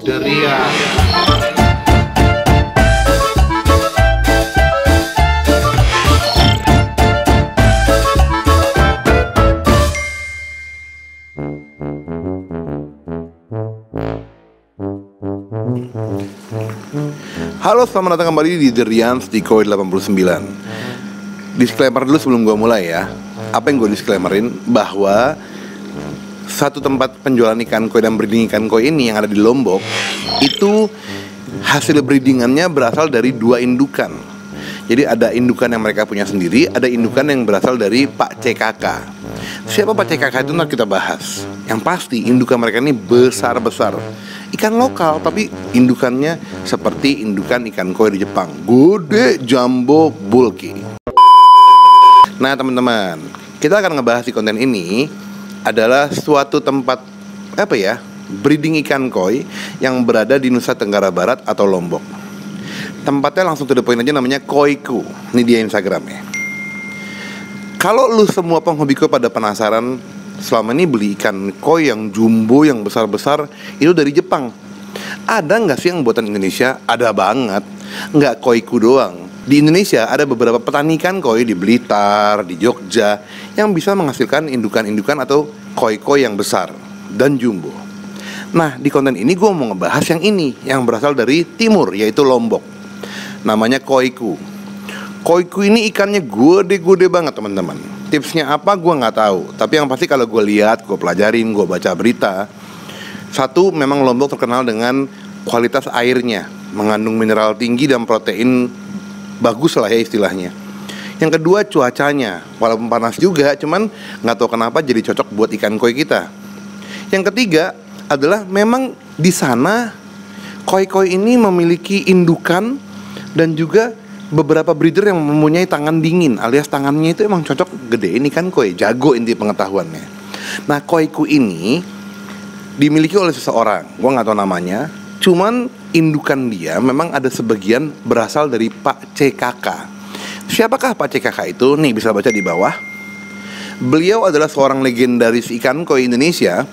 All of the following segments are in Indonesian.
Ceria. Halo, selamat datang kembali di The Rians di Koi 89 Disclaimer dulu sebelum gue mulai ya. Apa yang gue disclaimerin? Bahwa Satu tempat penjualan ikan koi dan breeding ikan koi ini yang ada di Lombok Itu hasil breedingannya berasal dari dua indukan. Jadi ada indukan yang mereka punya sendiri Ada indukan yang berasal dari Pak CKK Siapa Pak CKK itu nanti kita bahas. Yang pasti indukan mereka ini besar-besar. Ikan lokal tapi indukannya seperti indukan ikan koi di Jepang. Gede jumbo bulky. Nah teman-teman kita akan ngebahas di konten ini adalah suatu tempat apa ya breeding ikan koi yang berada di Nusa Tenggara Barat atau Lombok. Tempatnya langsung to the point aja namanya Koiku. Ini dia Instagramnya. Kalau lu semua penghobi koi pada penasaran selama ini beli ikan koi yang jumbo yang besar-besar itu dari Jepang ada nggak sih yang buatan Indonesia? Ada banget. Nggak koiku doang. Di Indonesia ada beberapa petani ikan koi di Blitar di Jogja yang bisa menghasilkan indukan-indukan atau koi-koi yang besar dan jumbo. Nah di konten ini gue mau ngebahas yang ini yang berasal dari timur yaitu Lombok. Namanya koiku. Koiku ini ikannya gede-gede banget teman-teman. Tipsnya apa gue nggak tahu. Tapi yang pasti kalau gue lihat gue pelajarin gue baca berita satu memang Lombok terkenal dengan kualitas airnya mengandung mineral tinggi dan protein bagus lah ya istilahnya. Yang kedua cuacanya. Walaupun panas juga cuman nggak tahu kenapa jadi cocok buat ikan koi kita. Yang ketiga adalah memang di sana koi-koi ini memiliki indukan dan juga beberapa breeder yang mempunyai tangan dingin alias tangannya itu emang cocok gede ini kan koi. Jago inti pengetahuannya. Nah koiku ini dimiliki oleh seseorang. Gua nggak tahu namanya. Cuman indukan dia memang ada sebagian berasal dari Pak CKK siapakah Pak CKK itu? Nih bisa baca di bawah. Beliau adalah seorang legendaris ikan koi Indonesia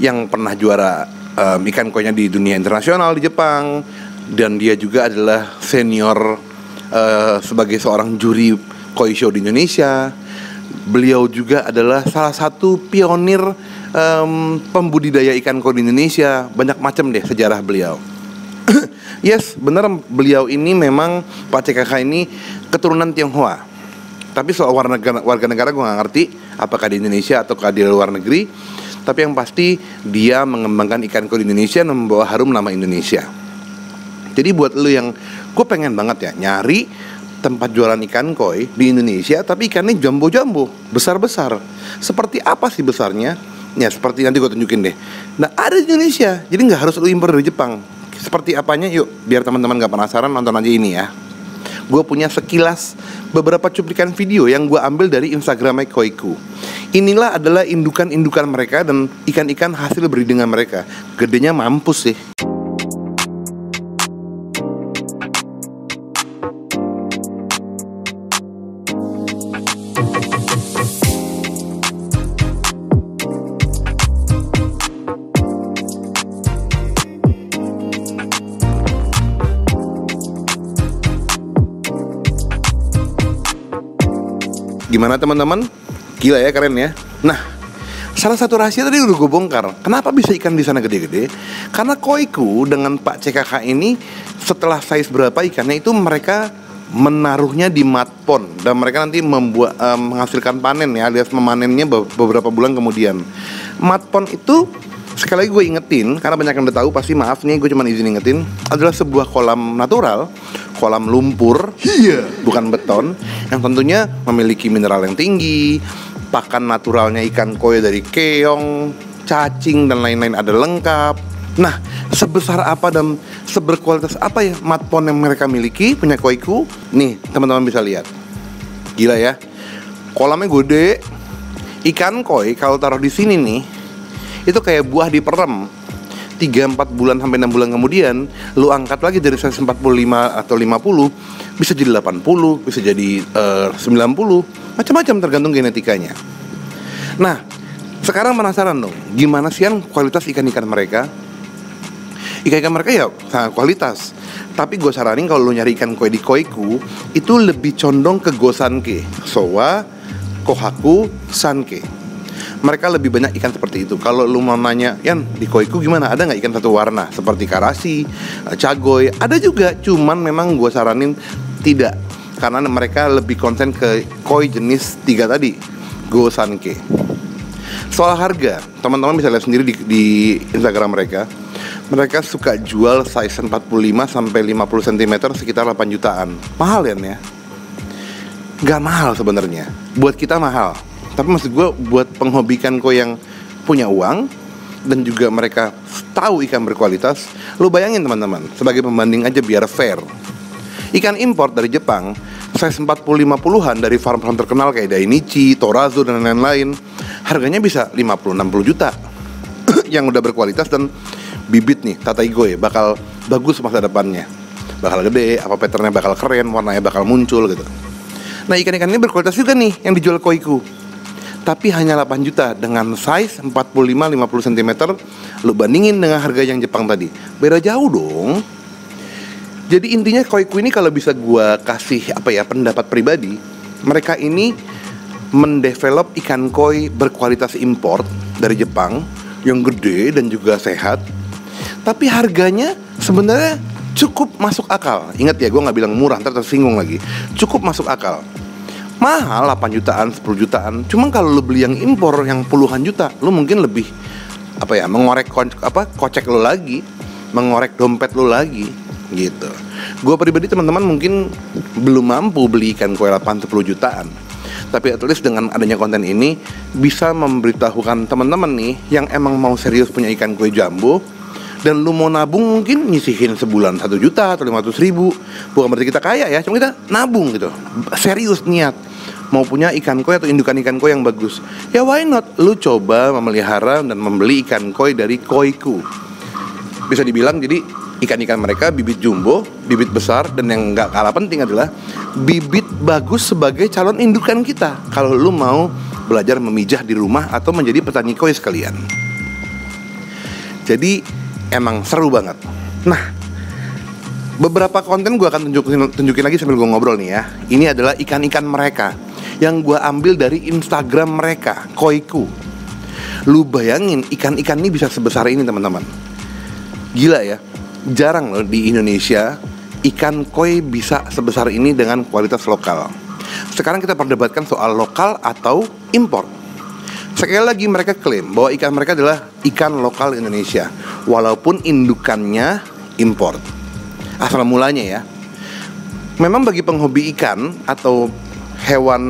yang pernah juara um, ikan koinya di dunia internasional di Jepang. Dan dia juga adalah senior uh, sebagai seorang juri koi show di Indonesia. Beliau juga adalah salah satu pionir um, pembudidaya ikan koi di Indonesia. Banyak macam deh sejarah beliau. yes, benar beliau ini memang Pak CKK ini keturunan Tionghoa. Tapi soal warga negara, warga negara gue gak ngerti apakah di Indonesia atau di luar negeri. Tapi yang pasti dia mengembangkan ikan koi Indonesia dan membawa harum nama Indonesia. Jadi buat lu yang gue pengen banget ya nyari tempat jualan ikan koi di Indonesia tapi ikannya jumbo-jumbo, besar-besar. Seperti apa sih besarnya? Ya seperti nanti gue tunjukin deh. Nah ada di Indonesia, jadi nggak harus lu impor dari Jepang. Seperti apanya yuk, biar teman-teman gak penasaran nonton aja ini ya. Gue punya sekilas beberapa cuplikan video yang gue ambil dari Instagramnya Koiku. Inilah adalah indukan-indukan mereka dan ikan-ikan hasil breedingan mereka. Gedenya mampus sih. Gimana teman-teman? Gila ya keren ya. Nah, salah satu rahasia tadi udah gue bongkar. Kenapa bisa ikan di sana gede-gede? Karena koiku dengan Pak CKK ini setelah size berapa ikannya itu mereka menaruhnya di mat pond dan mereka nanti membuat um, menghasilkan panen ya alias memanennya beberapa bulan kemudian. Mat pond itu sekali lagi gue ingetin karena banyak yang udah tahu pasti maaf nih gue cuma izin ingetin adalah sebuah kolam natural kolam lumpur. Iya. Bukan beton yang tentunya memiliki mineral yang tinggi pakan naturalnya ikan koi dari keong cacing dan lain-lain ada lengkap. Nah sebesar apa dan seberkualitas apa ya matpon yang mereka miliki punya koiku? Nih teman-teman bisa lihat. Gila ya. Kolamnya gede. Ikan koi kalau taruh di sini nih itu kayak buah di perem 3 4 bulan sampai 6 bulan kemudian lu angkat lagi dari size 45 atau 50 bisa jadi 80, bisa jadi uh, 90, macam-macam tergantung genetikanya. Nah, sekarang penasaran dong, gimana sih kualitas ikan-ikan mereka? ikan-ikan mereka ya sangat kualitas tapi gue saranin kalau lu nyari ikan koi di koiku itu lebih condong ke gosanke sowa kohaku sanke mereka lebih banyak ikan seperti itu. Kalau lu mau nanya, Yan di koiku gimana? Ada nggak ikan satu warna seperti karasi, eh, cagoy? Ada juga, cuman memang gue saranin tidak karena mereka lebih konsen ke koi jenis tiga tadi, gosanke. Soal harga, teman-teman bisa lihat sendiri di, di Instagram mereka mereka suka jual size 45 sampai 50 cm sekitar 8 jutaan. Mahal ya, ya? Gak mahal sebenarnya. Buat kita mahal. Tapi maksud gue buat penghobikan kok yang punya uang dan juga mereka tahu ikan berkualitas, lu bayangin teman-teman, sebagai pembanding aja biar fair. Ikan import dari Jepang, size 40-50an dari farm-farm terkenal kayak Dainichi, Torazo, dan lain-lain, harganya bisa 50-60 juta. Yang udah berkualitas dan bibit nih Tata ya bakal bagus masa depannya. Bakal gede apa patternnya bakal keren warnanya bakal muncul gitu. Nah ikan-ikan ini berkualitas juga nih yang dijual koiku tapi hanya 8 juta dengan size 45-50 cm lu bandingin dengan harga yang Jepang tadi beda jauh dong jadi intinya koiku ini kalau bisa gua kasih apa ya pendapat pribadi mereka ini mendevelop ikan koi berkualitas import dari Jepang yang gede dan juga sehat tapi harganya sebenarnya cukup masuk akal. Ingat ya, gue nggak bilang murah, ntar tersinggung lagi. Cukup masuk akal. Mahal 8 jutaan, 10 jutaan. Cuma kalau lo beli yang impor yang puluhan juta, lo mungkin lebih apa ya, mengorek apa kocek lo lagi, mengorek dompet lo lagi gitu. Gue pribadi teman-teman mungkin belum mampu beli ikan kue 8 10 jutaan. Tapi at least dengan adanya konten ini bisa memberitahukan teman-teman nih yang emang mau serius punya ikan kue jumbo dan lu mau nabung mungkin nyisihin sebulan satu juta atau lima ratus ribu bukan berarti kita kaya ya cuma kita nabung gitu serius niat mau punya ikan koi atau indukan ikan koi yang bagus ya why not lu coba memelihara dan membeli ikan koi dari koiku bisa dibilang jadi ikan-ikan mereka bibit jumbo, bibit besar dan yang nggak kalah penting adalah bibit bagus sebagai calon indukan kita kalau lu mau belajar memijah di rumah atau menjadi petani koi sekalian. Jadi emang seru banget. Nah, beberapa konten gue akan tunjukin, tunjukin lagi sambil gue ngobrol nih ya. Ini adalah ikan-ikan mereka yang gue ambil dari Instagram mereka, Koiku. Lu bayangin ikan-ikan ini bisa sebesar ini teman-teman. Gila ya, jarang loh di Indonesia ikan koi bisa sebesar ini dengan kualitas lokal. Sekarang kita perdebatkan soal lokal atau impor. Sekali lagi mereka klaim bahwa ikan mereka adalah ikan lokal Indonesia Walaupun indukannya import Asal mulanya ya Memang bagi penghobi ikan atau hewan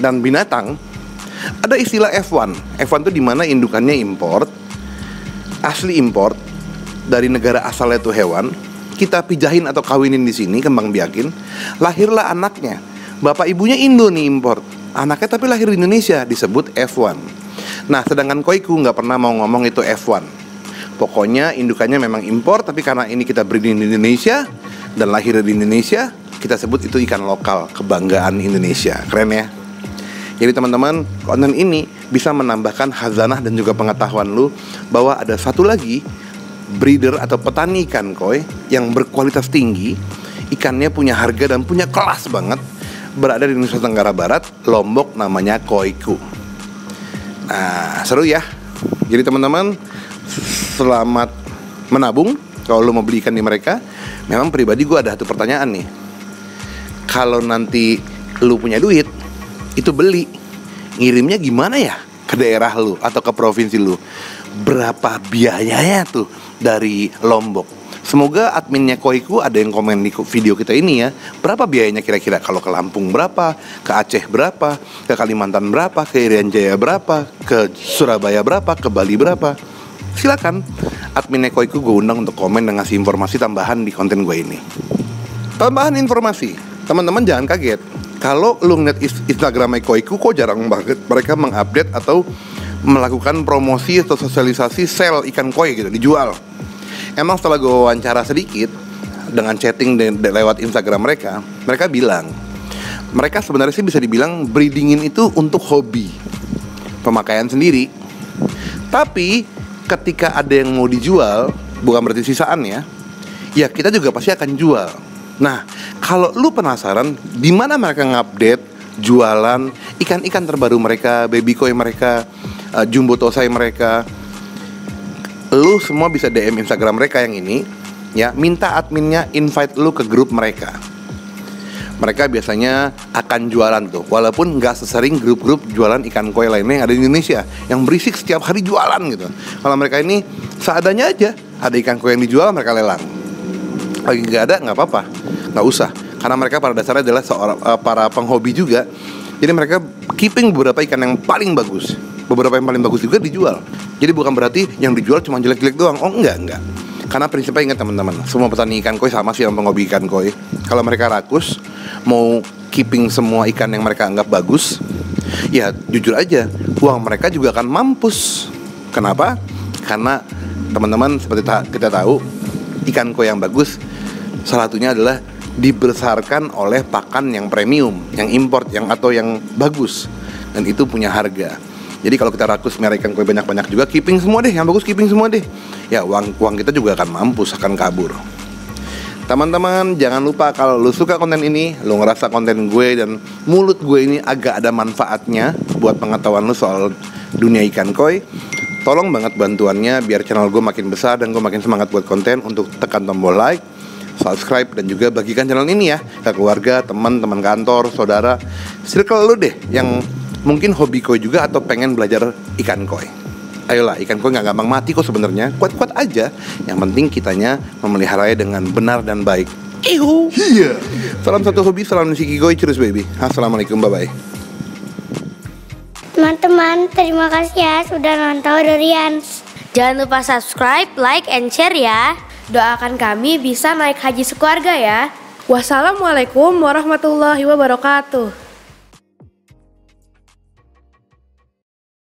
dan binatang Ada istilah F1 F1 itu di mana indukannya import Asli import Dari negara asalnya itu hewan. Kita pijahin atau kawinin di sini kembang biakin. Lahirlah anaknya. Bapak ibunya Indo nih import. Anaknya tapi lahir di Indonesia disebut F1 Nah, sedangkan Koiku nggak pernah mau ngomong itu F1. Pokoknya indukannya memang impor, tapi karena ini kita breeding di Indonesia dan lahir di Indonesia, kita sebut itu ikan lokal, kebanggaan Indonesia. Keren ya? Jadi teman-teman, konten ini bisa menambahkan hazanah dan juga pengetahuan lu bahwa ada satu lagi breeder atau petani ikan koi yang berkualitas tinggi, ikannya punya harga dan punya kelas banget, berada di Nusa Tenggara Barat, Lombok namanya Koiku. Nah, seru ya. Jadi teman-teman, selamat menabung kalau lo mau beli ikan di mereka. Memang pribadi gue ada satu pertanyaan nih. Kalau nanti lu punya duit, itu beli, ngirimnya gimana ya ke daerah lu atau ke provinsi lu? Berapa biayanya tuh dari Lombok? Semoga adminnya Koiku ada yang komen di video kita ini ya. Berapa biayanya kira-kira? Kalau ke Lampung berapa? Ke Aceh berapa? Ke Kalimantan berapa? Ke Irian Jaya berapa? Ke Surabaya berapa? Ke Bali berapa? Silakan adminnya Koiku gue undang untuk komen dan ngasih informasi tambahan di konten gue ini. Tambahan informasi, teman-teman jangan kaget. Kalau lu ngeliat Instagram Koiku kok jarang banget mereka mengupdate atau melakukan promosi atau sosialisasi sel ikan koi gitu dijual emang setelah gue wawancara sedikit dengan chatting de de lewat Instagram mereka, mereka bilang mereka sebenarnya sih bisa dibilang breedingin itu untuk hobi pemakaian sendiri. Tapi ketika ada yang mau dijual, bukan berarti sisaan ya. Ya kita juga pasti akan jual. Nah, kalau lu penasaran di mana mereka ngupdate jualan ikan-ikan terbaru mereka, baby koi mereka, uh, jumbo tosai mereka, lu semua bisa DM Instagram mereka yang ini ya. Minta adminnya invite lu ke grup mereka. Mereka biasanya akan jualan tuh walaupun nggak sesering grup-grup jualan ikan koi lainnya yang ada di Indonesia yang berisik setiap hari jualan gitu. Kalau mereka ini seadanya aja ada ikan koi yang dijual mereka lelang lagi nggak ada nggak apa-apa. Nggak usah. Karena mereka pada dasarnya adalah seorang uh, para penghobi juga. Jadi mereka keeping beberapa ikan yang paling bagus. Beberapa yang paling bagus juga dijual. Jadi bukan berarti yang dijual cuma jelek-jelek doang. Oh enggak enggak karena prinsipnya ingat teman-teman semua petani ikan koi sama sih yang penghobi ikan koi. Kalau mereka rakus mau keeping semua ikan yang mereka anggap bagus ya jujur aja uang mereka juga akan mampus. Kenapa? Karena teman-teman seperti ta kita tahu ikan koi yang bagus salah satunya adalah dibesarkan oleh pakan yang premium, yang import, yang atau yang bagus dan itu punya harga. Jadi kalau kita rakus merek ikan koi banyak-banyak juga keeping semua deh, yang bagus keeping semua deh. Ya uang uang kita juga akan mampus akan kabur. Teman-teman jangan lupa kalau lu suka konten ini, lu ngerasa konten gue dan mulut gue ini agak ada manfaatnya buat pengetahuan lu soal dunia ikan koi, tolong banget bantuannya biar channel gue makin besar dan gue makin semangat buat konten untuk tekan tombol like, subscribe dan juga bagikan channel ini ya ke keluarga, teman, teman kantor, saudara, circle lu deh yang mungkin hobi koi juga atau pengen belajar ikan koi. Ayolah, ikan koi nggak gampang mati kok sebenarnya. Kuat-kuat aja. Yang penting kitanya memeliharanya dengan benar dan baik. Ihu. Iya. Salam satu hobi, salam Nishiki Koi, cheers baby. Assalamualaikum, bye-bye. Teman-teman, terima kasih ya sudah nonton Dorians. Jangan lupa subscribe, like, and share ya. Doakan kami bisa naik haji sekeluarga ya. Wassalamualaikum warahmatullahi wabarakatuh.